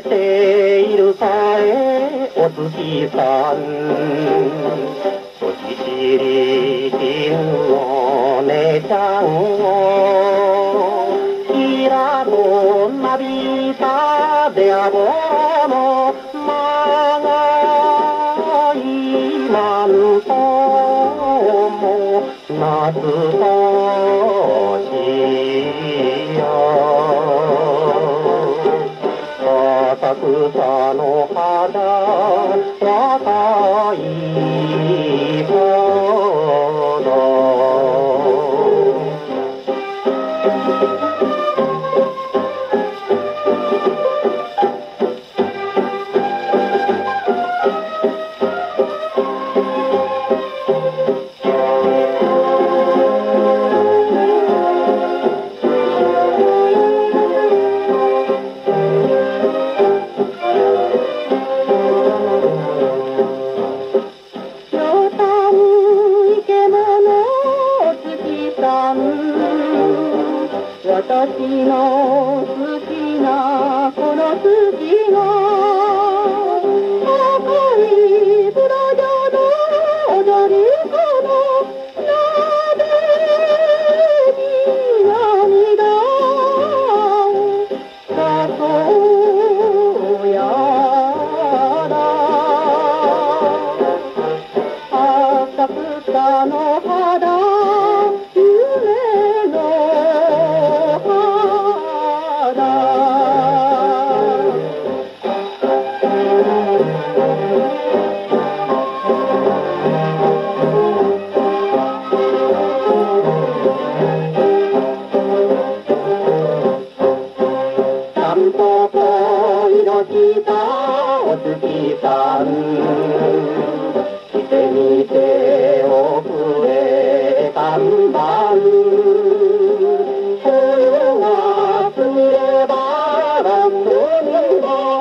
ているかえお月さん年知り金の姉ちゃんを平となびたであぼのまが今んとも夏とし草の花若い。私の好きなこの月の赤いブラジャの鍋に涙をうやらのたお月さん来てみておくれんだ紅葉が過ぎれば乱舞も